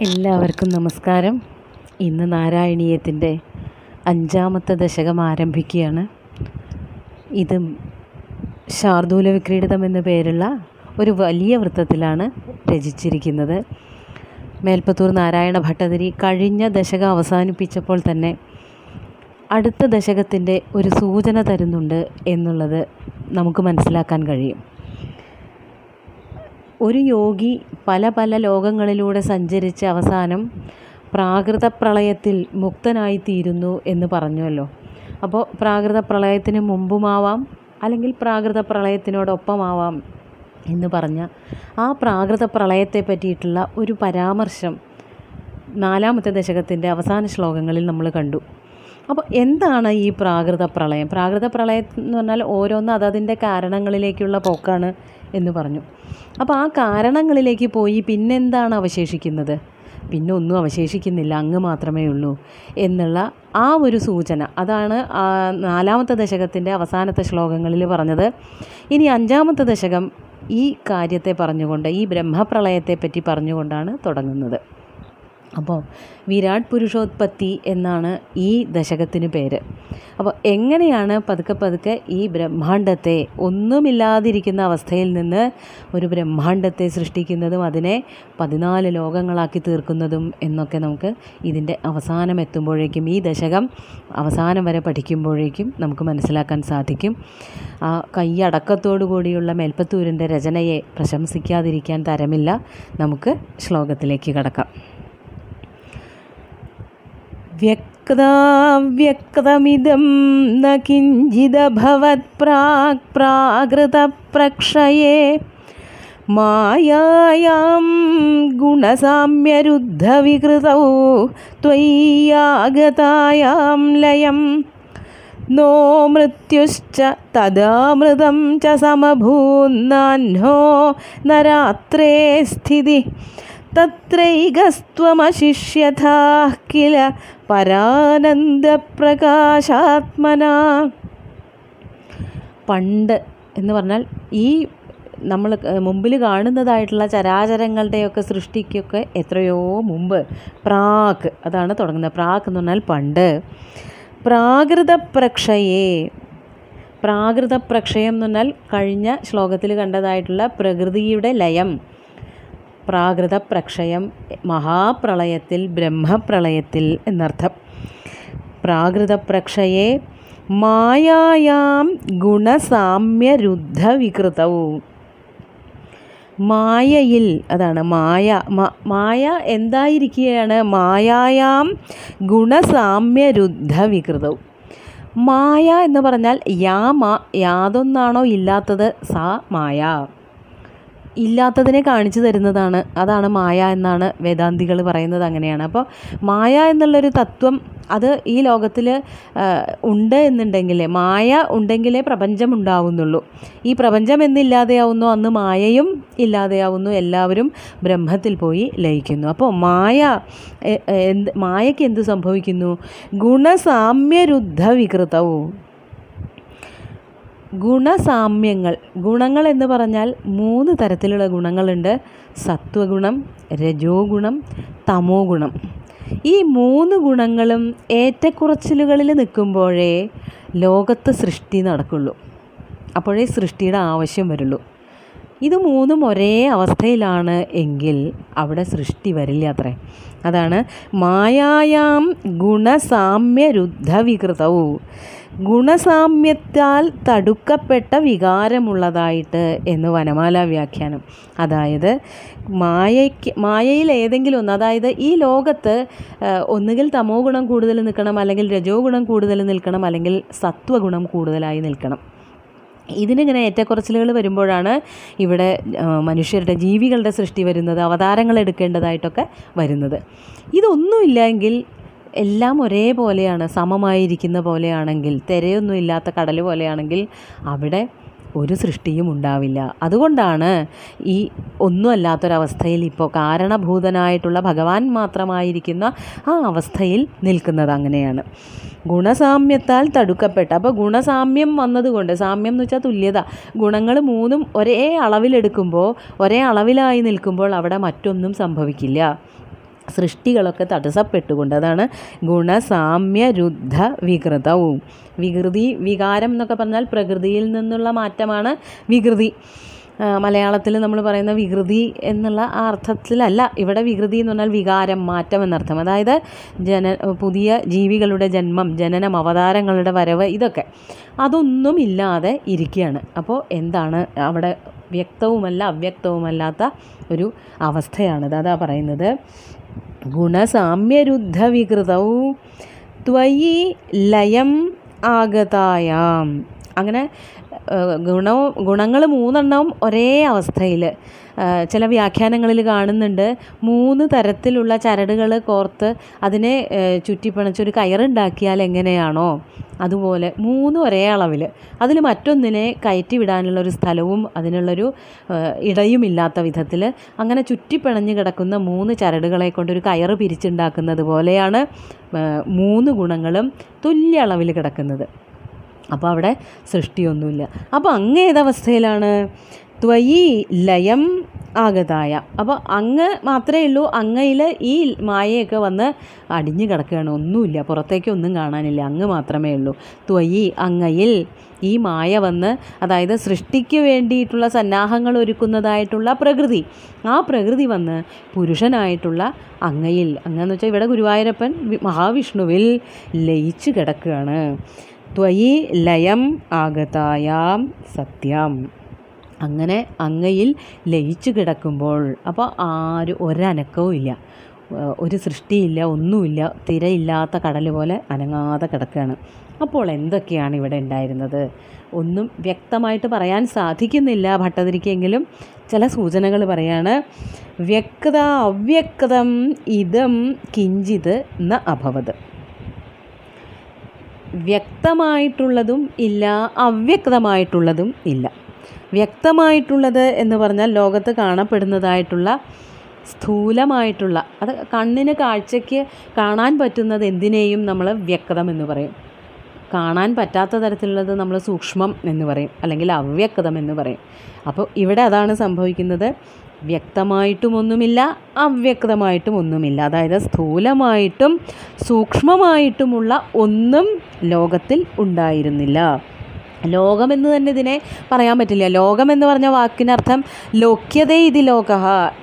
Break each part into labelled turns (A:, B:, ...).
A: എല്ലാവർക്കും നമസ്കാരം. ഇന്ന് നാരായണീയത്തിന്റെ അഞ്ചാമത്തെ ദശകം ആരംഭിക്കുകയാണ്. ഇത് ശാർദൂല വിക്രീഡിതം എന്ന പേരുള്ള ഒരു വലിയ വൃത്തത്തിലാണ് രചിച്ചിരിക്കുന്നത്. മേൽപ്പത്തൂർ നാരായണ ഭട്ടതിരി കഴിഞ്ഞ ദശകം അവസാനിപ്പിച്ചപ്പോൾ തന്നെ അടുത്ത ദശകത്തിന്റെ ഒരു സൂചന തരുന്നുണ്ട് എന്നുള്ളത് നമുക്ക് മനസ്സിലാക്കാൻ കഴിയും. ഒരു യോഗി പല പല ലോകങ്ങളിലൂടെ സഞ്ചരിച്ച് അവസാനം പ്രാകൃത പ്രളയത്തിൽ മുക്തനായിത്തീരുന്നു എന്ന് പറഞ്ഞുവല്ലോ. അപ്പോൾ പ്രാകൃത പ്രളയത്തിന് മുമ്പുമാവാം അല്ലെങ്കിൽ പ്രാകൃത പ്രളയത്തിനോടൊപ്പമാവാം എന്ന് പറഞ്ഞ ആ പ്രാകൃത പ്രളയത്തെ പറ്റിയിട്ടുള്ള ഒരു പരാമർശം നാലാമത്തെ ദശകത്തിന്റെ അവസാന ശ്ലോകങ്ങളിൽ നമ്മൾ കണ്ടു. അപ്പോൾ എന്താണ് ഈ പ്രാകൃത പ്രളയം പ്രാകൃത പ്രളയം എന്ന് പറഞ്ഞാൽ ഓരോന്ന് അതതിന്റെ കാരണങ്ങളിലേക്കുള്ള പോക്കാണ് എന്ന് പറഞ്ഞു. അപ്പോൾ ആ കാരണങ്ങളിലേക്ക് പോയി പിന്നെന്താണ് അവശേഷിക്കുന്നത്? പിന്നെ ഒന്നും അവശേഷിക്കുന്നില്ല അങ്ങ് മാത്രമേ ഉള്ളൂ എന്നുള്ള ആ ഒരു സൂചന. അതാണ് നാലാമത്തെ ദശകത്തിന്റെ അവസാനത്തെ ശ്ലോകങ്ങളിൽ പറഞ്ഞത്. ഇനി അഞ്ചാമത്തെ ദശകം ഈ കാര്യത്തെ പറഞ്ഞുകൊണ്ട് ഈ ബ്രഹ്മപ്രളയത്തെ പറ്റി പറഞ്ഞുകൊണ്ടാണ് തുടങ്ങുന്നത്. അപ്പോൾ വിരാട് പുരുഷോത്പത്തി എന്നാണ് ഈ ദശകത്തിന് പേര്. അപ്പോൾ എങ്ങനെയാണ് പതുക്കെ പതുക്കെ ഈ ബ്രഹ്മാണ്ടത്തെ ഒന്നുമില്ലാതിരിക്കുന്ന അവസ്ഥയിൽ നിന്ന് ഒരു ബ്രഹ്മാണ്ടത്തെ സൃഷ്ടിക്കുന്നതും അതിനെ പതിനാല് ലോകങ്ങളാക്കി തീർക്കുന്നതും എന്നൊക്കെ നമുക്ക് ഇതിന്റെ അവസാനം എത്തുമ്പോഴേക്കും ഈ ദശകം അവസാനം വരെ പഠിക്കുമ്പോഴേക്കും നമുക്ക് മനസ്സിലാക്കാൻ സാധിക്കും. ആ കൈയടക്കത്തോടു കൂടിയുള്ള മേൽപ്പത്തൂരിന്റെ രചനയെ പ്രശംസിക്കാതിരിക്കാൻ തരമില്ല. നമുക്ക് ശ്ലോകത്തിലേക്ക് കടക്കാം. व्यक्ताव्यक्तमिदं न किञ्चिदभवत्प्राक् प्राकृतप्रक्षये मायायां गुणसाम्यरुद्धविकृतौ त्वय्यागतायां लयं नो मृत्युश्च तदामृतं च समभून्नाह्नो न रात्रे स्थितिः തത്രൈകസ്ത്വമശിഷ്യഥാ കില പരാനന്ദപ്രകാശാത്മന. പണ്ട് എന്ന് പറഞ്ഞാൽ ഈ നമ്മൾ മുമ്പിൽ കാണുന്നതായിട്ടുള്ള ചരാചരങ്ങളുടെയൊക്കെ സൃഷ്ടിക്കൊക്കെ എത്രയോ മുമ്പ് പ്രാക് അതാണ് തുടങ്ങുന്നത്. പ്രാക് എന്ന് പറഞ്ഞാൽ പണ്ട്. പ്രാകൃത പ്രക്ഷയെ പ്രാകൃത പ്രക്ഷയം എന്ന് പറഞ്ഞാൽ കഴിഞ്ഞ ശ്ലോകത്തിൽ കണ്ടതായിട്ടുള്ള പ്രകൃതിയുടെ ലയം. പ്രാകൃത പ്രക്ഷയം മഹാപ്രളയത്തിൽ ബ്രഹ്മപ്രളയത്തിൽ എന്നർത്ഥം. പ്രാകൃത പ്രക്ഷയെ മായായാം ഗുണസാമ്യരുദ്ധവികൃതവും മായയിൽ അതാണ് മായ മായ എന്തായിരിക്കുകയാണ്? മായായാം ഗുണസാമ്യരുദ്ധവികൃതവും മായ എന്ന് പറഞ്ഞാൽ യാ മാ യാതൊന്നാണോ ഇല്ലാത്തത്? സാ മായ. ഇല്ലാത്തതിനെ കാണിച്ചു തരുന്നതാണ്. അതാണ് മായ എന്നാണ് വേദാന്തികൾ പറയുന്നത് അങ്ങനെയാണ്. അപ്പോൾ മായ എന്നുള്ളൊരു തത്വം അത് ഈ ലോകത്തിൽ ഉണ്ട് എന്നുണ്ടെങ്കിൽ മായ ഉണ്ടെങ്കിലേ പ്രപഞ്ചം ഉണ്ടാവുന്നുള്ളൂ. ഈ പ്രപഞ്ചം എന്നില്ലാതെയാവുന്നു അന്ന് മായയും ഇല്ലാതെയാവുന്നു എല്ലാവരും ബ്രഹ്മത്തിൽ പോയി ലയിക്കുന്നു. അപ്പോൾ മായ എന്ത് മായയ്ക്ക് എന്ത് സംഭവിക്കുന്നു? ഗുണസാമ്യരുദ്ധ വികൃതവും. ഗുണസാമ്യങ്ങൾ. ഗുണങ്ങൾ എന്ന് പറഞ്ഞാൽ മൂന്ന് തരത്തിലുള്ള ഗുണങ്ങളുണ്ട്. സത്വഗുണം രജോ ഗുണം തമോ ഗുണം ഈ മൂന്ന് ഗുണങ്ങളും ഏറ്റക്കുറച്ചിലുകളിൽ നിൽക്കുമ്പോഴേ ലോകത്ത് സൃഷ്ടി നടക്കുള്ളൂ. അപ്പോഴേ സൃഷ്ടിയുടെ ആവശ്യം വരുള്ളൂ. ഇത് മൂന്നും ഒരേ അവസ്ഥയിലാണ് എങ്കിൽ അവിടെ സൃഷ്ടി വരില്ല അത്രേ. അതാണ് മായായാം ഗുണസാമ്യരുദ്ധവികൃതവും ഗുണസാമ്യത്താൽ തടുക്കപ്പെട്ട വികാരമുള്ളതായിട്ട് എന്ന് വനമാല വ്യാഖ്യാനം. അതായത് മായയ്ക്ക് മായയിൽ ഏതെങ്കിലും ഒന്ന് അതായത് ഈ ലോകത്ത് ഒന്നുകിൽ തമോ ഗുണം കൂടുതൽ നിൽക്കണം അല്ലെങ്കിൽ രജോ ഗുണം കൂടുതൽ നിൽക്കണം അല്ലെങ്കിൽ സത്വഗുണം കൂടുതലായി നിൽക്കണം. ഇതിനിങ്ങനെ ഏറ്റക്കുറച്ചിലുകൾ വരുമ്പോഴാണ് ഇവിടെ മനുഷ്യരുടെ ജീവികളുടെ സൃഷ്ടി വരുന്നത് അവതാരങ്ങൾ എടുക്കേണ്ടതായിട്ടൊക്കെ വരുന്നത്. ഇതൊന്നുമില്ലെങ്കിൽ എല്ലാം ഒരേപോലെയാണ് സമമായിരിക്കുന്ന പോലെയാണെങ്കിൽ തിരയൊന്നും ഇല്ലാത്ത കടൽ പോലെയാണെങ്കിൽ അവിടെ ഒരു സൃഷ്ടിയും ഉണ്ടാവില്ല. അതുകൊണ്ടാണ് ഈ ഒന്നുമല്ലാത്തൊരവസ്ഥയിൽ ഇപ്പോൾ കാരണഭൂതനായിട്ടുള്ള ഭഗവാൻ മാത്രമായിരിക്കുന്ന ആ അവസ്ഥയിൽ നിൽക്കുന്നത് അങ്ങനെയാണ്. ഗുണസാമ്യത്താൽ തടുക്കപ്പെട്ട അപ്പോൾ ഗുണസാമ്യം വന്നതുകൊണ്ട് സാമ്യം എന്ന് വെച്ചാൽ തുല്യത ഗുണങ്ങൾ മൂന്നും ഒരേ അളവിലെടുക്കുമ്പോൾ ഒരേ അളവിലായി നിൽക്കുമ്പോൾ അവിടെ മറ്റൊന്നും സംഭവിക്കില്ല. സൃഷ്ടികളൊക്കെ തടസ്സപ്പെട്ടുകൊണ്ട് അതാണ് ഗുണസാമ്യ രുദ്ധ വികൃതവും. വികൃതി വികാരം എന്നൊക്കെ പറഞ്ഞാൽ പ്രകൃതിയിൽ നിന്നുള്ള മാറ്റമാണ് വികൃതി. മലയാളത്തിൽ നമ്മൾ പറയുന്ന വികൃതി എന്നുള്ള അർത്ഥത്തിലല്ല. ഇവിടെ വികൃതി എന്ന് പറഞ്ഞാൽ വികാരം മാറ്റം എന്നർത്ഥം. അതായത് ജന പുതിയ ജീവികളുടെ ജന്മം ജനനം അവതാരങ്ങളുടെ വരവ് ഇതൊക്കെ. അതൊന്നും ഇല്ലാതെ ഇരിക്കുകയാണ്. അപ്പോൾ എന്താണ് അവിടെ വ്യക്തവുമല്ല അവ്യക്തവുമല്ലാത്ത ഒരു അവസ്ഥയാണിത്. അതാ പറയുന്നത്. गुणसाम्यरुद्धविकृतौ त्वयि लयम् आगतायाम्। അങ്ങനെ ഗുണവും ഗുണങ്ങൾ മൂന്നെണ്ണവും ഒരേ അവസ്ഥയിൽ ചില വ്യാഖ്യാനങ്ങളിൽ കാണുന്നുണ്ട്. മൂന്ന് തരത്തിലുള്ള ചരടുകൾ കോർത്ത് അതിനെ ചുറ്റിപ്പണച്ചൊരു കയറുണ്ടാക്കിയാൽ എങ്ങനെയാണോ അതുപോലെ മൂന്ന് ഒരേ അളവിൽ അതിൽ മറ്റൊന്നിനെ കയറ്റി വിടാനുള്ളൊരു സ്ഥലവും അതിനുള്ളൊരു ഇടയും ഇടയുമില്ലാത്ത വിധത്തിൽ അങ്ങനെ ചുറ്റിപ്പിണഞ്ഞ് കിടക്കുന്ന മൂന്ന് ചരടുകളെ കൊണ്ടൊരു കയറ് പിരിച്ചുണ്ടാക്കുന്നത് പോലെയാണ് മൂന്ന് ഗുണങ്ങളും തുല്യ അളവിൽ കിടക്കുന്നത്. അപ്പോൾ അവിടെ സൃഷ്ടിയൊന്നുമില്ല. അപ്പോൾ അങ്ങ് ഏതവസ്ഥയിലാണ്? ത്വയി ലയം ആഗതായ. അപ്പോൾ അങ്ങ് മാത്രമേ ഉള്ളൂ അങ്ങയിൽ ഈ മായയൊക്കെ വന്ന് അടിഞ്ഞു കിടക്കുകയാണ്. ഒന്നുമില്ല പുറത്തേക്ക് ഒന്നും കാണാനില്ല അങ്ങ് മാത്രമേ ഉള്ളൂ. ത്വയി അങ്ങയിൽ ഈ മായ വന്ന് അതായത് സൃഷ്ടിക്ക് വേണ്ടിയിട്ടുള്ള സന്നാഹങ്ങൾ ഒരുക്കുന്നതായിട്ടുള്ള പ്രകൃതി. ആ പ്രകൃതി വന്ന് പുരുഷനായിട്ടുള്ള അങ്ങയിൽ അങ്ങെന്ന് വെച്ചാൽ ഇവിടെ ഗുരുവായൂരപ്പൻ മഹാവിഷ്ണുവിൽ ലയിച്ചു കിടക്കുകയാണ്. ത്വയി ലയം ആഗതായാം സത്യം. അങ്ങനെ അങ്ങയിൽ ലയിച്ചു കിടക്കുമ്പോൾ അപ്പോൾ ആരും ഒരനക്കവും ഇല്ല. ഒരു സൃഷ്ടിയില്ല ഒന്നുമില്ല തിരയില്ലാത്ത കടൽ പോലെ അനങ്ങാതെ കിടക്കുകയാണ്. അപ്പോൾ എന്തൊക്കെയാണ് ഇവിടെ ഉണ്ടായിരുന്നത്? ഒന്നും വ്യക്തമായിട്ട് പറയാൻ സാധിക്കുന്നില്ല ഭട്ടതിരിക്കെങ്കിലും. ചില സൂചനകൾ പറയാണ് വ്യക്തത അവ്യക്തം ഇതം കിഞ്ചിത് ന അഭവത്. വ്യക്തമായിട്ടുള്ളതും ഇല്ല അവ്യക്തമായിട്ടുള്ളതും ഇല്ല. വ്യക്തമായിട്ടുള്ളത് എന്ന് പറഞ്ഞാൽ ലോകത്ത് കാണപ്പെടുന്നതായിട്ടുള്ള സ്ഥൂലമായിട്ടുള്ള അത് കണ്ണിന് കാഴ്ചയ്ക്ക് കാണാൻ പറ്റുന്നത് എന്തിനേയും നമ്മൾ വ്യക്തം എന്ന് പറയും. കാണാൻ പറ്റാത്ത തരത്തിലുള്ളത് നമ്മൾ സൂക്ഷ്മം എന്ന് പറയും അല്ലെങ്കിൽ അവ്യക്തം എന്ന് പറയും. അപ്പോൾ ഇവിടെ അതാണ് സംഭവിക്കുന്നത്. വ്യക്തമായിട്ടും ഒന്നുമില്ല അവ്യക്തമായിട്ടും ഒന്നുമില്ല അതായത് സ്ഥൂലമായിട്ടും സൂക്ഷ്മമായിട്ടുമുള്ള ഒന്നും ലോകത്തിൽ ഉണ്ടായിരുന്നില്ല. ലോകമെന്ന് തന്നെ ഇതിനെ പറയാൻ പറ്റില്ല. ലോകമെന്ന് പറഞ്ഞ വാക്കിനർത്ഥം ലോക്യതേ ഇത് ലോക.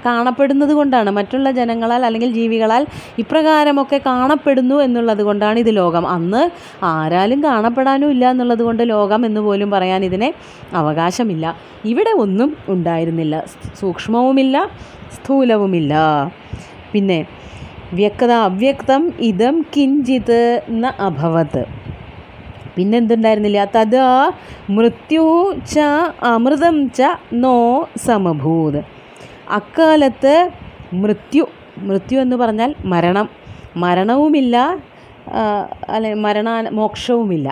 A: കാണപ്പെടുന്നത് കൊണ്ടാണ്. മറ്റുള്ള ജനങ്ങളാൽ അല്ലെങ്കിൽ ജീവികളാൽ ഇപ്രകാരമൊക്കെ കാണപ്പെടുന്നു എന്നുള്ളത് കൊണ്ടാണ് ഇത് ലോകം. അന്ന് ആരാലും കാണപ്പെടാനും ഇല്ല എന്നുള്ളത് കൊണ്ട് ലോകം എന്ന് പോലും പറയാൻ ഇതിനെ അവകാശമില്ല. ഇവിടെ ഒന്നും ഉണ്ടായിരുന്നില്ല. സൂക്ഷ്മവുമില്ല സ്ഥൂലവുമില്ല. പിന്നെ വ്യക്തത അവ്യക്തം ഇതം കിഞ്ചിത് ന അഭവത്. പിന്നെന്തുണ്ടായിരുന്നില്ല? തഥാ മൃത്യു ച അമൃതം ച നോ സമഭൂത്. അക്കാലത്ത് മൃത്യു മൃത്യു എന്ന് പറഞ്ഞാൽ മരണം. മരണവുമില്ല അല്ലെ മരണ മോക്ഷവുമില്ല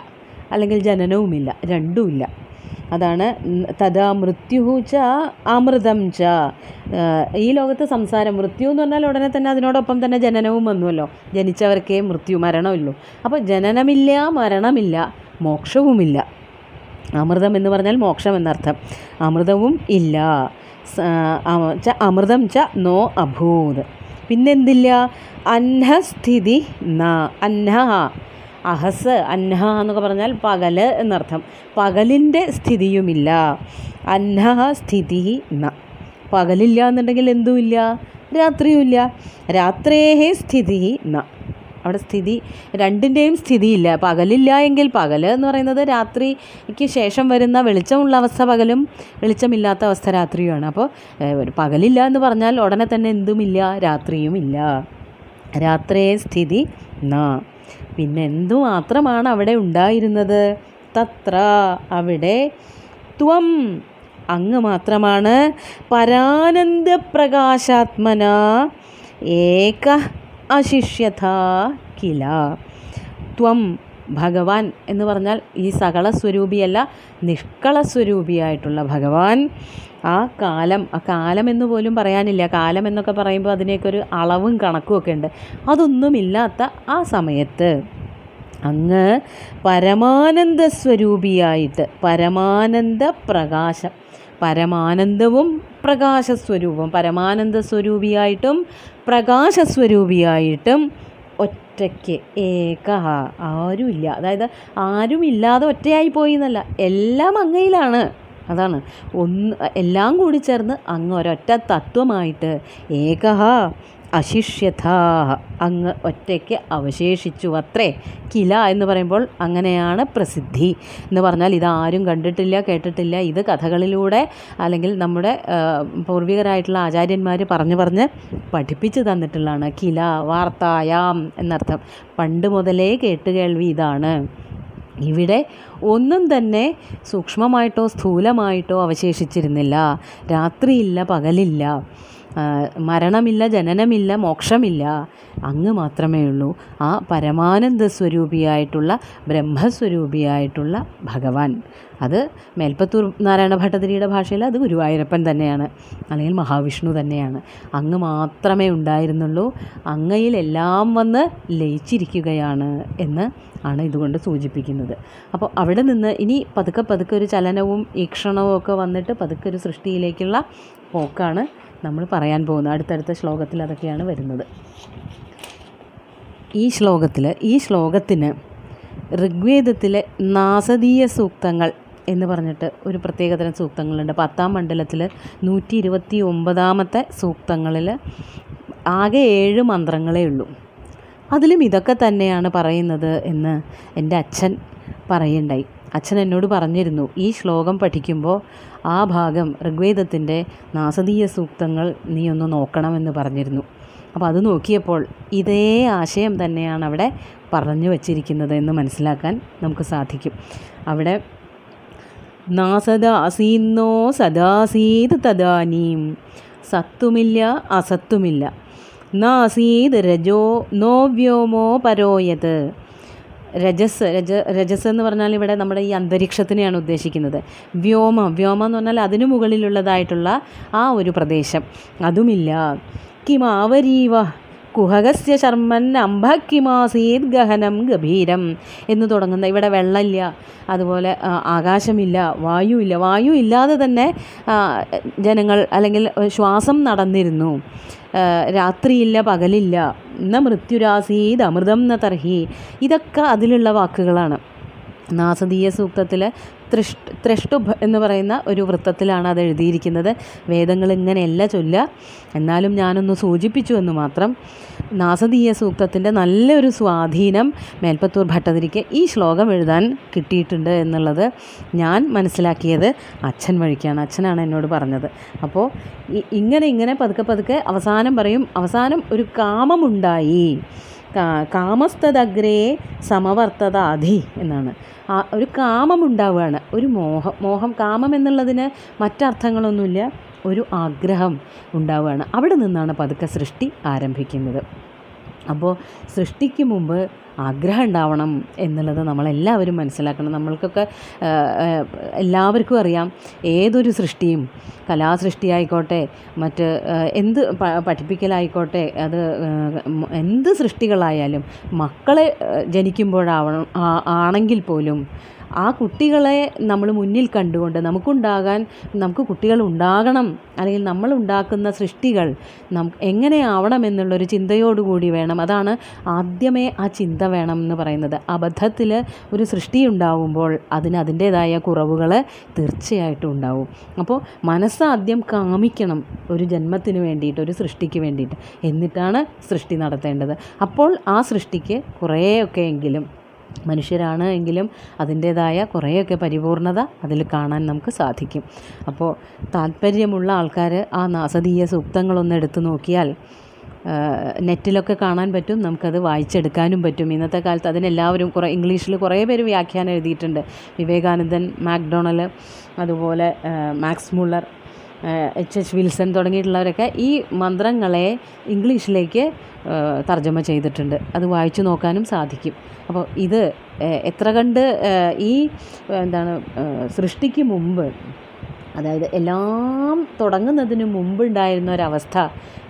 A: അല്ലെങ്കിൽ ജനനവുമില്ല രണ്ടുമില്ല. അതാണ് തഥാ മൃത്യു ച അമൃതം ച. ഈ ലോകത്ത് സംസാരം മൃത്യു എന്ന് പറഞ്ഞാൽ ഉടനെ തന്നെ അതിനോടൊപ്പം തന്നെ ജനനവും വന്നുവല്ലോ. ജനിച്ചവർക്കേ മൃത്യു മരണമില്ലൂ അപ്പോൾ ജനനമില്ല മരണമില്ല മോക്ഷവുമില്ല. അമൃതം എന്ന് പറഞ്ഞാൽ മോക്ഷം എന്നർത്ഥം. അമൃതവും ഇല്ല. ച അമൃതം ച നോ അഭൂത്. പിന്നെന്തില്ല? അന്നസ്ഥിതി ന അന്ന അഹസ് അന്നഹ എന്നൊക്കെ പറഞ്ഞാൽ പകൽ എന്നർത്ഥം. പകലിന്റെ സ്ഥിതിയുമില്ല. അന്നഹ സ്ഥിതി ന. പകലില്ല എന്നുണ്ടെങ്കിൽ എന്തുമില്ല? രാത്രിയുമില്ല. രാത്രേഹേ സ്ഥിതി ന. അവിടെ സ്ഥിതി രണ്ടിന്റെയും സ്ഥിതിയില്ല. പകലില്ല എങ്കിൽ പകൽ എന്ന് പറയുന്നത് രാത്രിക്ക് ശേഷം വരുന്ന വെളിച്ചമുള്ള അവസ്ഥ പകലും വെളിച്ചമില്ലാത്ത അവസ്ഥ രാത്രിയുമാണ്. അപ്പോൾ പകലില്ല എന്ന് പറഞ്ഞാൽ ഉടനെ തന്നെ എന്തുമില്ല? രാത്രിയുമില്ല. രാത്രേ സ്ഥിതി ന. പിന്നെ എന്തു മാത്രമാണ് അവിടെ ഉണ്ടായിരുന്നത്? തത്ര അവിടെ ത്വം. അങ്ങ് മാത്രമാണ് പരാനന്ദപ്രകാശാത്മന. ഏക അശിഷ്യഥ കില. ത്വം. ഭഗവാൻ എന്ന് പറഞ്ഞാൽ ഈ സകള സ്വരൂപിയല്ല നിഷ്കള സ്വരൂപിയായിട്ടുള്ള ഭഗവാൻ. ആ കാലം ആ കാലം എന്ന് പോലും പറയാനില്ല. കാലം എന്നൊക്കെ പറയുമ്പോൾ അതിനെയൊക്കെ ഒരു അളവും കണക്കും ഒക്കെ ഉണ്ട്. അതൊന്നുമില്ലാത്ത ആ സമയത്ത് അങ്ങ് പരമാനന്ദ സ്വരൂപിയായിട്ട് പരമാനന്ദ പ്രകാശം പരമാനന്ദവും പ്രകാശസ്വരൂപം പരമാനന്ദ സ്വരൂപിയായിട്ടും പ്രകാശസ്വരൂപിയായിട്ടും ഒറ്റയ്ക്ക് ഏക ആരുമില്ല. അതായത് ആരുമില്ലാതെ ഒറ്റയായി പോയി എന്നല്ല എല്ലാം അങ്ങയിലാണ്. അതാണ്. ഒന്ന് എല്ലാം കൂടി ചേർന്ന് അങ്ങ് ഒരൊറ്റ തത്വമായിട്ട് ഏകഹ അശിഷ്യഥ അങ്ങ് ഒറ്റയ്ക്ക് അവശേഷിച്ചു അത്രേ കില എന്ന് പറയുമ്പോൾ അങ്ങനെയാണ് പ്രസിദ്ധി എന്ന് പറഞ്ഞാൽ ഇതാരും കണ്ടിട്ടില്ല കേട്ടിട്ടില്ല. ഇത് കഥകളിലൂടെ അല്ലെങ്കിൽ നമ്മുടെ പൂർവികരായിട്ടുള്ള ആചാര്യന്മാർ പറഞ്ഞു പറഞ്ഞ് പഠിപ്പിച്ചു തന്നിട്ടുള്ളതാണ്. കില വാർത്തായാം എന്നർത്ഥം. പണ്ട് മുതലേ കേട്ടുകേൾവി ഇതാണ്. ഇവിടെ ഒന്നും തന്നെ സൂക്ഷ്മമായിട്ടോ സ്ഥൂലമായിട്ടോ അവശേഷിച്ചിരുന്നില്ല. രാത്രിയില്ല പകലില്ല. മരണമില്ല ജനനമില്ല മോക്ഷമില്ല. അങ്ങ് മാത്രമേ ഉള്ളൂ. ആ പരമാനന്ദ സ്വരൂപിയായിട്ടുള്ള ബ്രഹ്മസ്വരൂപിയായിട്ടുള്ള ഭഗവാൻ. അത് മേൽപ്പത്തൂർ നാരായണ ഭട്ടതിരിയുടെ ഭാഷയിൽ അത് ഗുരുവായൂരപ്പൻ തന്നെയാണ്. അല്ലെങ്കിൽ മഹാവിഷ്ണു തന്നെയാണ്. അങ്ങ് മാത്രമേ ഉണ്ടായിരുന്നുള്ളൂ. അങ്ങയിൽ എല്ലാം വന്ന് ലയിച്ചിരിക്കുകയാണ് എന്ന് ആണ് ഇതുകൊണ്ട് സൂചിപ്പിക്കുന്നത്. അപ്പോൾ അവിടെ നിന്ന് ഇനി പതുക്കെ പതുക്കെ ഒരു ചലനവും ഈക്ഷണവും ഒക്കെ വന്നിട്ട് പതുക്കെ ഒരു സൃഷ്ടിയിലേക്കുള്ള പോക്കാണ് നമ്മൾ പറയാൻ പോകുന്നത് അടുത്തടുത്ത ശ്ലോകത്തിൽ അതൊക്കെയാണ് വരുന്നത്. ഈ ശ്ലോകത്തിൽ ഈ ശ്ലോകത്തിന് ഋഗ്വേദത്തിലെ നാസദീയ സൂക്തങ്ങൾ എന്ന് പറഞ്ഞിട്ട് ഒരു പ്രത്യേകതരം സൂക്തങ്ങളുണ്ട്. പത്താം മണ്ഡലത്തിൽ നൂറ്റി ഇരുപത്തി ഒമ്പതാമത്തെ സൂക്തങ്ങളിൽ ആകെ ഏഴ് മന്ത്രങ്ങളേ ഉള്ളൂ. അതിലും ഇതൊക്കെ തന്നെയാണ് പറയുന്നത് എന്ന് എന്റെ അച്ഛൻ പറയുണ്ടായി അച്ഛൻ എന്നോട് പറഞ്ഞിരുന്നു ഈ ശ്ലോകം പഠിക്കുമ്പോൾ ആ ഭാഗം ഋഗ്വേദത്തിന്റെ നാസദീയ സൂക്തങ്ങൾ നീ ഒന്ന് നോക്കണമെന്ന് പറഞ്ഞിരുന്നു. അപ്പോൾ അത് നോക്കിയപ്പോൾ ഇതേ ആശയം തന്നെയാണ് അവിടെ പറഞ്ഞു വച്ചിരിക്കുന്നത് എന്ന് മനസ്സിലാക്കാൻ നമുക്ക് സാധിക്കും. അവിടെ നാസദാസീന്നോ സദാസീത് തദാനീം സത്തുമില്ല അസത്തുമില്ല. നാസീത് രജോ നോ വ്യോമോ പരോയത് രജസ് രജ രജസ് എന്ന് പറഞ്ഞാൽ ഇവിടെ നമ്മുടെ ഈ അന്തരീക്ഷത്തിനെയാണ് ഉദ്ദേശിക്കുന്നത്. വ്യോമം വ്യോമം എന്ന് പറഞ്ഞാൽ അതിനു മുകളിലുള്ളതായിട്ടുള്ള ആ ഒരു പ്രദേശം. അതുമില്ല. കിമാവരീവ കുഹകസ്യ ശർമ്മൻ അംഭ കിമാസീത് ഗഹനം ഗഭീരം എന്ന് തുടങ്ങുന്ന ഇവിടെ വെള്ളമില്ല അതുപോലെ ആകാശമില്ല ആകാശമില്ല വായുവില്ല. വായു ഇല്ലാതെ തന്നെ ജനങ്ങൾ അല്ലെങ്കിൽ ശ്വാസം നടന്നിരുന്നു. രാത്രിയില്ല പകലില്ല ന മൃത്യുരാസീത് അമൃതം ന തർഹി. ഇതൊക്കെ അതിലുള്ള വാക്കുകളാണ്. നാസദീയ സൂക്തത്തിൽ ത്രിഷ് ത്രഷ്ടുഭ് എന്ന് പറയുന്ന ഒരു വൃത്തത്തിലാണ് അത് എഴുതിയിരിക്കുന്നത്. വേദങ്ങൾ ഇങ്ങനെയല്ല ചൊല്ല എന്നാലും ഞാനൊന്ന് സൂചിപ്പിച്ചു എന്ന് മാത്രം നാസദീയ സൂക്തത്തിന്റെ നല്ലൊരു സ്വാധീനം മേൽപ്പത്തൂർ ഭട്ടതിരിക്ക് ഈ ശ്ലോകം എഴുതാൻ കിട്ടിയിട്ടുണ്ട് എന്നുള്ളത് ഞാൻ മനസ്സിലാക്കിയത് അച്ഛൻ വഴിക്കാണ്. അച്ഛനാണ് എന്നോട് പറഞ്ഞത്. അപ്പോൾ ഇങ്ങനെ ഇങ്ങനെ പതുക്കെ പതുക്കെ അവസാനം പറയും. അവസാനം ഒരു കാമമുണ്ടായി. കാമസ്തദഗ്രേ സമവർത്തത അധി എന്നാണ്. ആ ഒരു കാമം ഉണ്ടാവുകയാണ് ഒരു മോഹം മോഹം കാമം എന്നുള്ളതിന് മറ്റർത്ഥങ്ങളൊന്നുമില്ല ഒരു ആഗ്രഹം ഉണ്ടാവുകയാണ് അവിടെ നിന്നാണ് പതുക്കെ സൃഷ്ടി ആരംഭിക്കുന്നത്. അപ്പോൾ സൃഷ്ടിക്ക് മുമ്പ് ആഗ്രഹം ഉണ്ടാവണം എന്നുള്ളത് നമ്മളെല്ലാവരും മനസ്സിലാക്കണം. നമ്മൾക്കൊക്കെ എല്ലാവർക്കും അറിയാം ഏതൊരു സൃഷ്ടിയും കലാസൃഷ്ടിയായിക്കോട്ടെ മറ്റ് ആ, എന്ത് പഠിപ്പിക്കലായിക്കോട്ടെ അത് എന്ത് സൃഷ്ടികളായാലും മക്കളെ ജനിക്കുമ്പോഴാവണം ആണെങ്കിൽ പോലും ആ കുട്ടികളെ നമ്മൾ മുന്നിൽ കണ്ടുകൊണ്ട് നമുക്കുണ്ടാകാൻ നമുക്ക് കുട്ടികൾ ഉണ്ടാകണം. അല്ലെങ്കിൽ നമ്മൾ ഉണ്ടാക്കുന്ന സൃഷ്ടികൾ നം എങ്ങനെയാവണം എന്നുള്ളൊരു ചിന്തയോടുകൂടി വേണം. അതാണ് ആദ്യമേ ആ ചിന്ത വേണം എന്ന് പറയുന്നത്. അബദ്ധത്തിൽ ഒരു സൃഷ്ടി ഉണ്ടാവുമ്പോൾ അതിന് അതിന്റേതായ കുറവുകൾ തീർച്ചയായിട്ടും ഉണ്ടാവും. അപ്പോൾ മനസ്സാദ്യം കാമിക്കണം ഒരു ജന്മത്തിന് വേണ്ടിയിട്ട് ഒരു സൃഷ്ടിക്ക് വേണ്ടിയിട്ട്. എന്നിട്ടാണ് സൃഷ്ടി നടത്തേണ്ടത്. അപ്പോൾ ആ സൃഷ്ടിക്ക് കുറേയൊക്കെ എങ്കിലും മനുഷ്യരാണ് എങ്കിലും അതിന്റേതായ കുറേയൊക്കെ പരിപൂർണത അതിൽ കാണാൻ നമുക്ക് സാധിക്കും. അപ്പോൾ താല്പര്യമുള്ള ആൾക്കാർ ആ നാസദീയ സൂക്തങ്ങളൊന്ന് എടുത്തു നോക്കിയാൽ നെറ്റിലൊക്കെ കാണാൻ പറ്റും നമുക്കത് വായിച്ചെടുക്കാനും പറ്റും. ഇന്നത്തെ കാലത്ത് അതിനെല്ലാവരും കുറേ ഇംഗ്ലീഷിൽ കുറേ പേര് വ്യാഖ്യാനം എഴുതിയിട്ടുണ്ട്. വിവേകാനന്ദൻ മാക്ഡൊണൽ അതുപോലെ Max Muller H H Wilson തുടങ്ങിയിട്ടുള്ളവരൊക്കെ ഈ മന്ത്രങ്ങളെ ഇംഗ്ലീഷിലേക്ക് തർജമ ചെയ്തിട്ടുണ്ട്. അത് വായിച്ചു നോക്കാനും സാധിക്കും. അപ്പോൾ ഇത് എത്ര കണ്ട് ഈ എന്താണ് സൃഷ്ടിക്ക് മുമ്പ് അതായത് എല്ലാം തുടങ്ങുന്നതിന് മുമ്പുണ്ടായിരുന്ന ഒരവസ്ഥ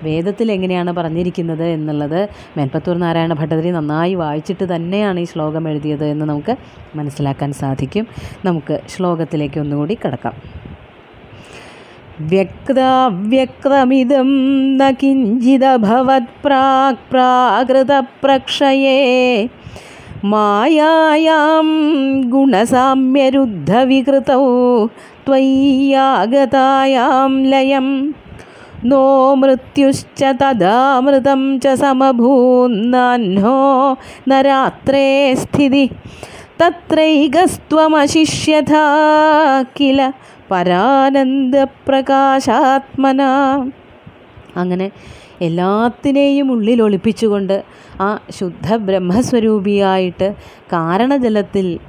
A: വേദത്തിൽ എങ്ങനെയാണ് പറഞ്ഞിരിക്കുന്നത് എന്നുള്ളത് മേൽപ്പത്തൂർ നാരായണ ഭട്ടതിരി നന്നായി വായിച്ചിട്ട് തന്നെയാണ് ഈ ശ്ലോകം എഴുതിയത് എന്ന് നമുക്ക് മനസ്സിലാക്കാൻ സാധിക്കും. നമുക്ക് ശ്ലോകത്തിലേക്ക് ഒന്നുകൂടി കിടക്കാം. व्यक्ताव्यक्तमिदं न किञ्चिदभवत्प्राक् प्राकृतप्रक्षये मायायां गुणसाम्यरुद्धविकृतौ त्वय्यागतायां लयं नो मृत्युश्च तदामृतं च समभून्नाह्नो न रात्रे स्थितिः तत्रैकस्त्वमशिष्यथा किल പരാനന്ദപ്രകാശാത്മന. അങ്ങനെ എല്ലാത്തിനെയും ഉള്ളിൽ ഒളിപ്പിച്ചുകൊണ്ട് ആ ശുദ്ധ ബ്രഹ്മസ്വരൂപിയായിട്ട് കാരണജലത്തിൽ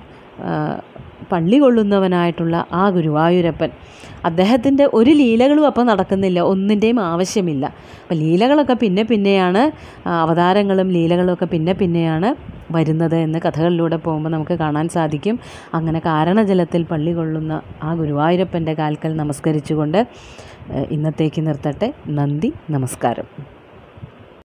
A: പള്ളി കൊള്ളുന്നവനായിട്ടുള്ള ആ ഗുരുവായൂരപ്പൻ. അദ്ദേഹത്തിന്റെ ഒരു ലീലകളും അപ്പം നടക്കുന്നില്ല ഒന്നിന്റെയും ആവശ്യമില്ല. അപ്പം ലീലകളൊക്കെ പിന്നെ പിന്നെയാണ് അവതാരങ്ങളും ലീലകളൊക്കെ പിന്നെ പിന്നെയാണ് വരുന്നത് എന്ന് കഥകളിലൂടെ പോകുമ്പോൾ നമുക്ക് കാണാൻ സാധിക്കും. അങ്ങനെ കാരണജലത്തിൽ പള്ളി കൊള്ളുന്ന ആ ഗുരുവായൂരപ്പന്റെ കാൽക്കൽ നമസ്കരിച്ചുകൊണ്ട് ഇന്നത്തേക്ക് നിർത്തട്ടെ. നന്ദി നമസ്കാരം.